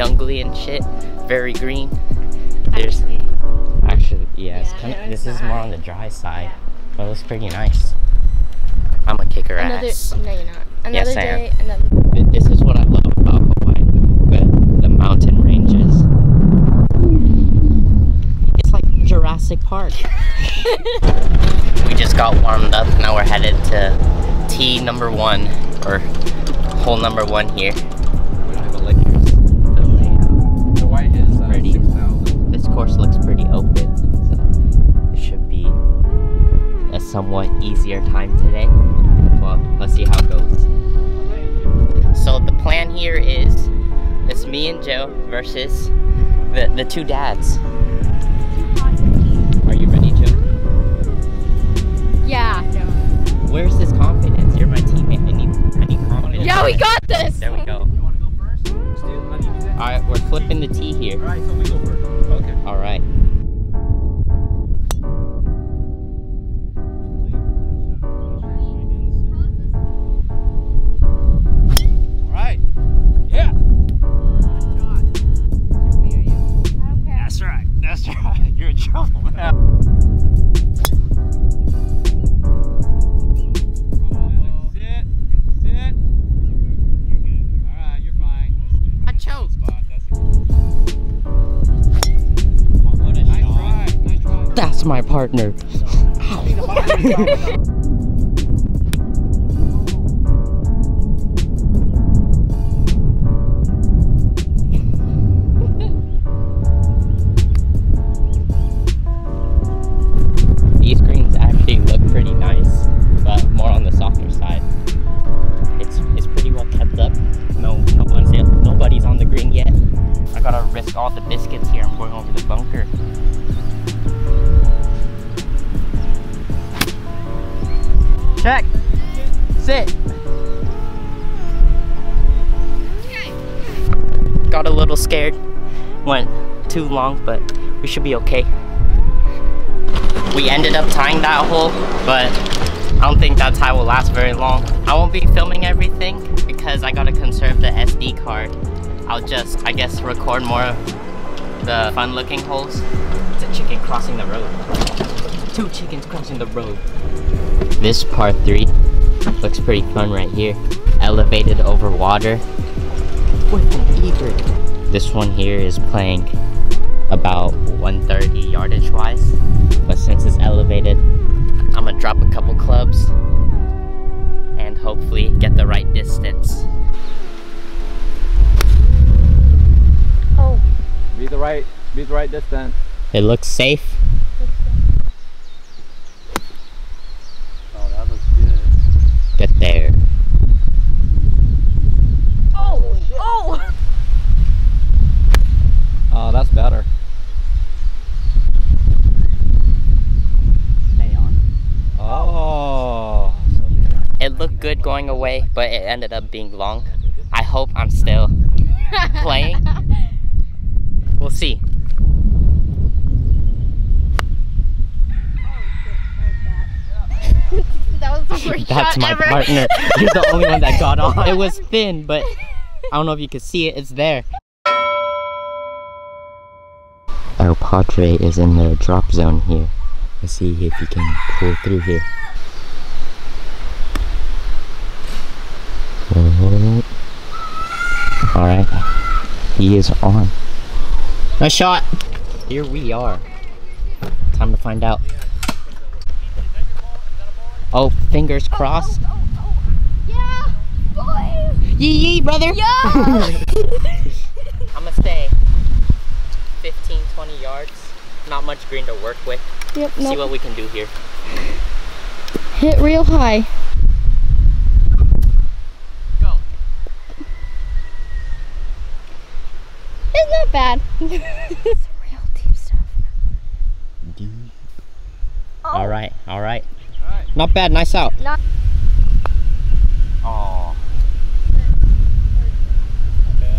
jungly and shit, very green. There's actually, yeah, it's Yeah, kinda, this is more on the dry side, but it looks pretty nice. I'm gonna kick her Another, ass. no, you're not. Another Yes, I day, am. another. This is what I love about Hawaii, the, the mountain ranges. It's like Jurassic Park. we just got warmed up. Now we're headed to tee number one, or hole number one here. Course looks pretty open, so it should be a somewhat easier time today. Well, let's see how it goes. So the plan here is it's me and Joe versus the, the two dads. Are you ready, Joe? Yeah. Where's this confidence? You're my teammate. I need I need confidence. Yeah, we got this. There we go. How do you do that? Alright, we're flipping the tee here. Alright, so we go first. Okay. Alright. Alright. I don't see anybody's on the softer side. It's it's pretty well kept up. No, no one's no one's on the green yet. I gotta risk all the biscuits here. I'm going over the bunker. Check. Sit. Got a little scared. Went too long, but we should be okay. We ended up tying that hole, but I don't think that tie will last very long. I won't be filming everything because I gotta conserve the SD card. I'll just, I guess, record more of the fun looking holes. It's a chicken crossing the road. Two chickens crossing the road. This par three looks pretty fun right here. Elevated over water with an egret. This one here is playing about 130 yardage wise, but since it's elevated, I'm gonna drop a couple clubs and hopefully get the right distance. Oh. Be the right, be the right distance. It looks safe. Oh, that looks good. Get there. Oh. Oh. Oh, that's better. Stay on. Oh. It looked good going away, but it ended up being long. I hope I'm still playing. We'll see. that was the worst That's shot my ever. partner. You're the only one that got on. It was thin, but I don't know if you can see it. It's there. El Padre is in the drop zone here. Let's see if he can pull through here. Alright. He is on. Nice shot. Here we are. Time to find out. Oh, fingers crossed. Yeah. Boy. Yee yee, brother. Yeah. I'm gonna stay 15, 20 yards. Not much green to work with. yep. See Nope. what we can do here. Hit real high. Not bad. Some real deep stuff. Oh. All right, all right. Alright. Not bad. Nice out. Not- Oh,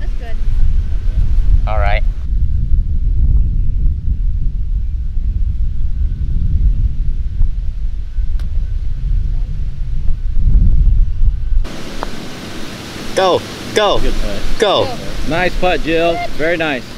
That's good. all right. Go, go, Good putt. go. Nice putt, Jill. Very nice.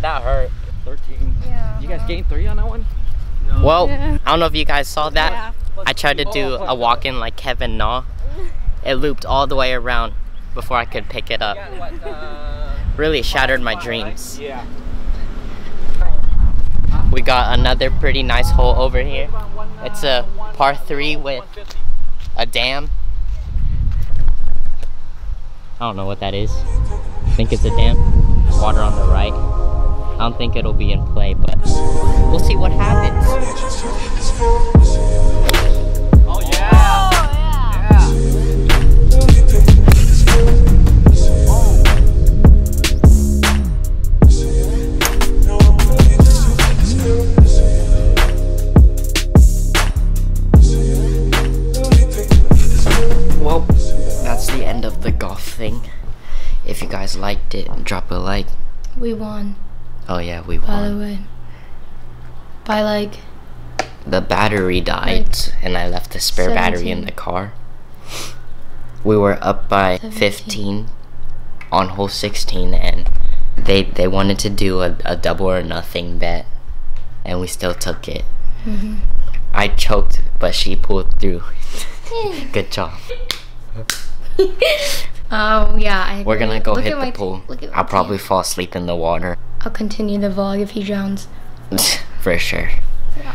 That hurt. 13. Yeah. You guys gained three on that one? No. Well, Yeah. I don't know if you guys saw that. Yeah. I tried to do oh, a walk in like Kevin Na. It looped all the way around before I could pick it up. Really shattered my dreams. Yeah. We got another pretty nice hole over here. It's a par 3 with a dam. I don't know what that is. I think it's a dam. Water on the right. I don't think it'll be in play, but we'll see what happens. Oh. Well, that's the end of the golf thing. If you guys liked it, drop a like. We won, Oh yeah, we by won. the way. By like, the battery died Right. and I left the spare battery in the car. We were up by 17. 15 on hole 16 and they they wanted to do a, a double or nothing bet and we still took it. Mm-hmm. I choked but she pulled through. Good job. um, yeah. I We're gonna go Look hit the pool. Look at my I'll probably fall asleep in the water. I'll continue the vlog if he drowns. For sure. Yeah.